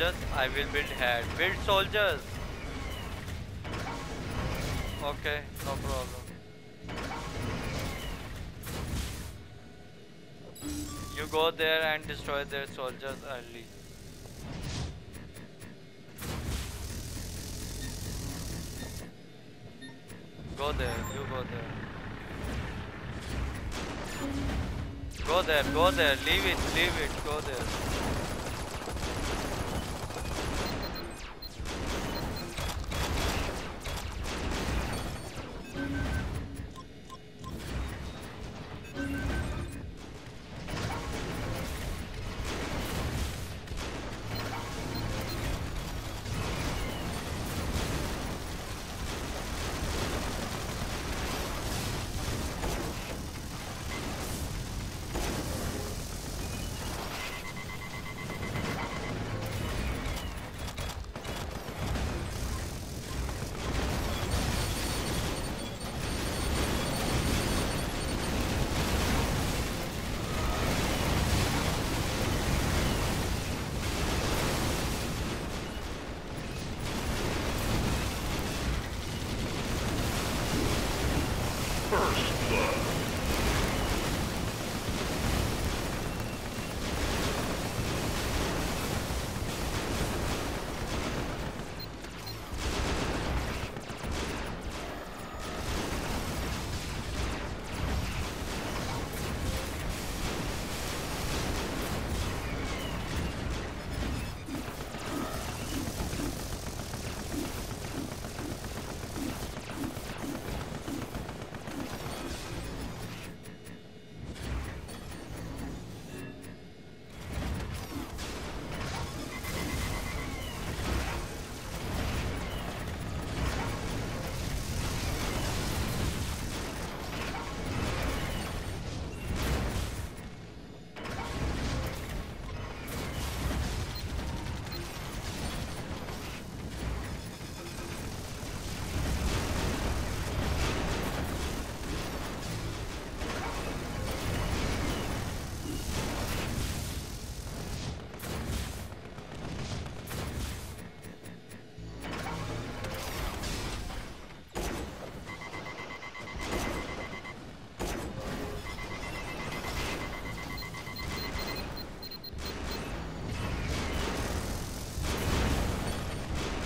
soldiers, I will build head. Build soldiers! Okay, no problem. You go there and destroy their soldiers early. Go there, you go there. Go there, go there, leave it, leave it, go there.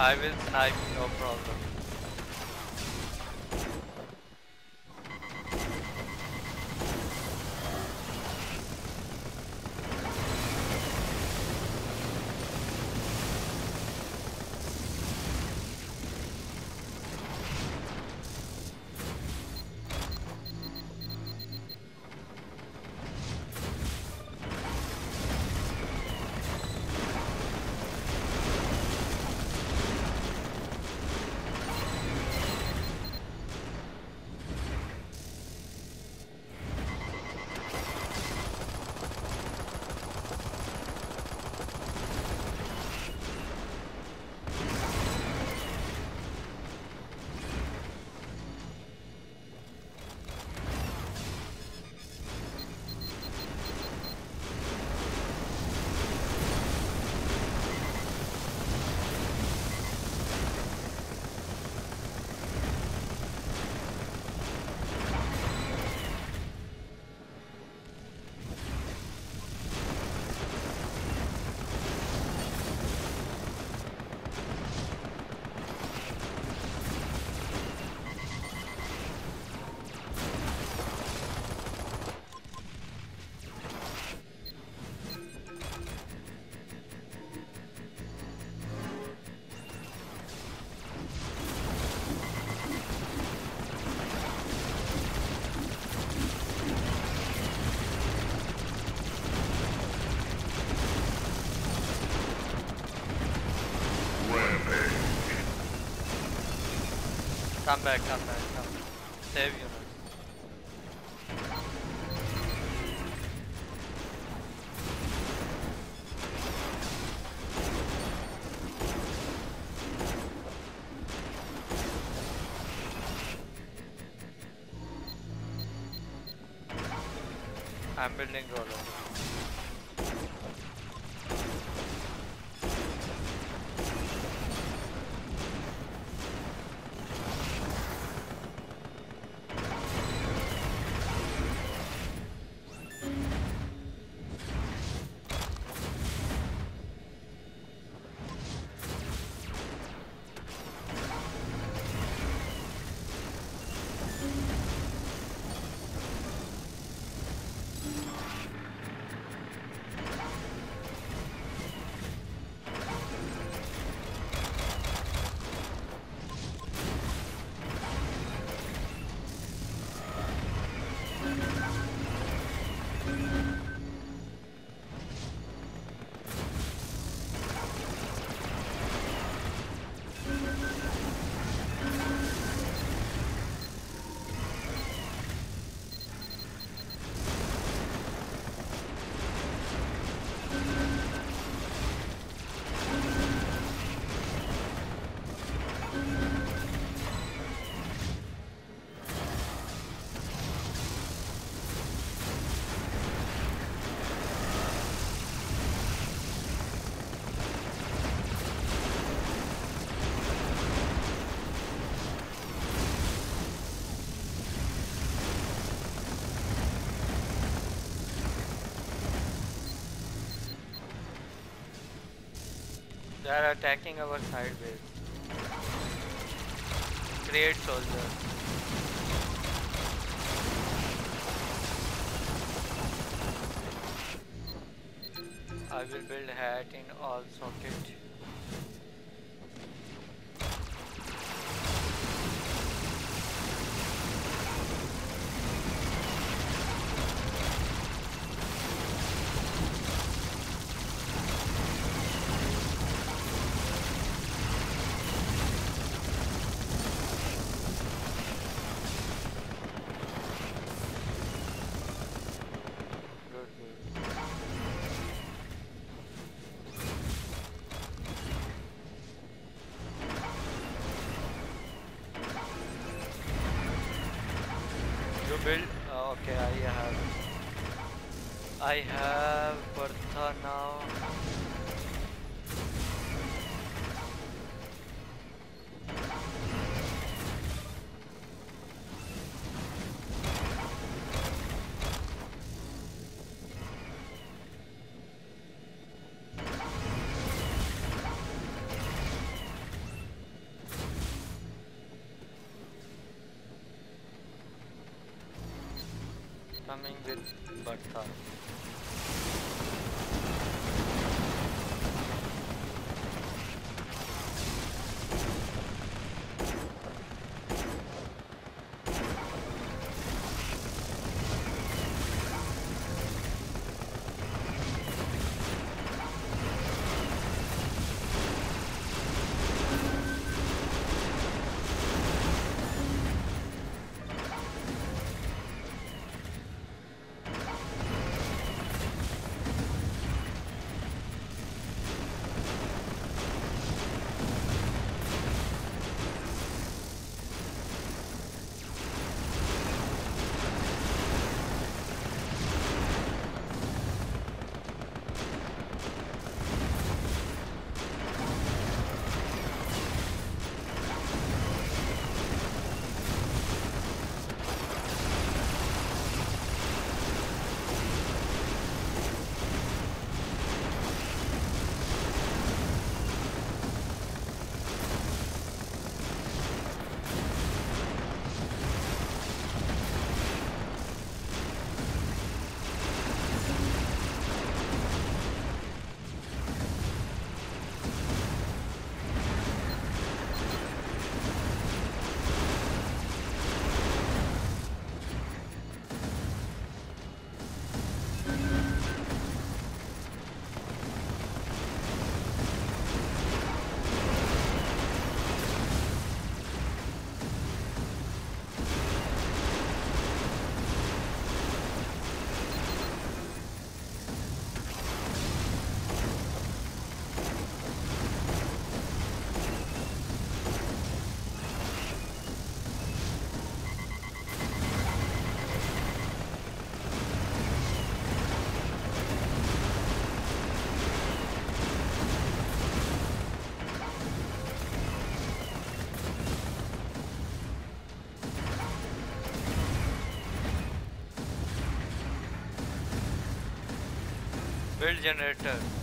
I will snipe, no problem. Come back, come back, come back. Save you. I'm building roller. They are attacking our side base. Great soldier. I will build hat in all socket. I have Bertha now. Coming with Bertha. Build generator.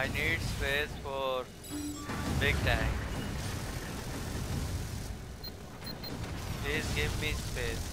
I need space for big tank. Please give me space.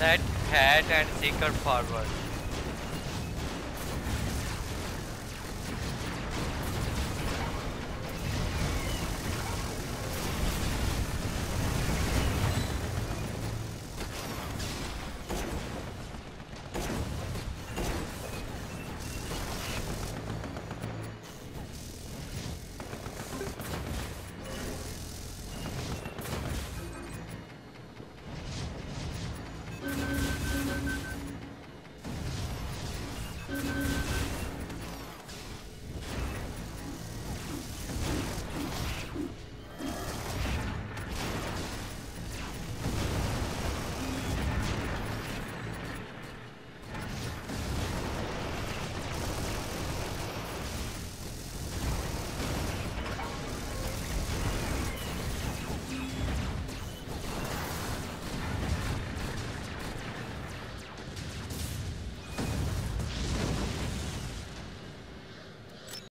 Set hat and seeker forward.